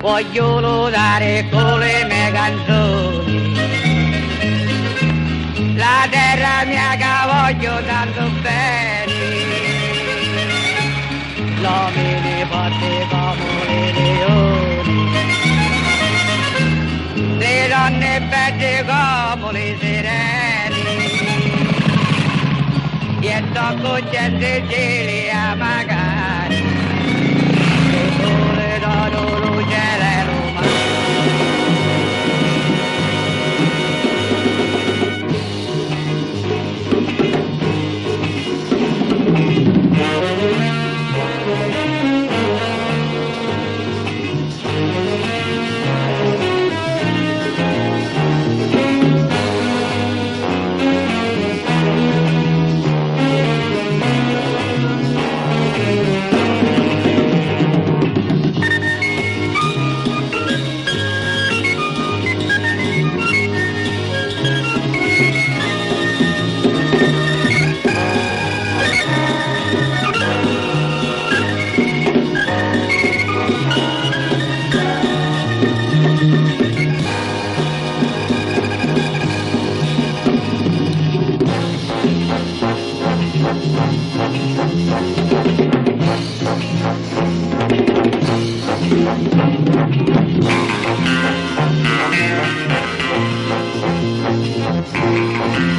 Voglio lodare con le mie canzoni. La terra mia che voglio tanto bene. L'uomini forti come le leoni. Le donne belle come le sirene e tocco gente ce li amagare Yes.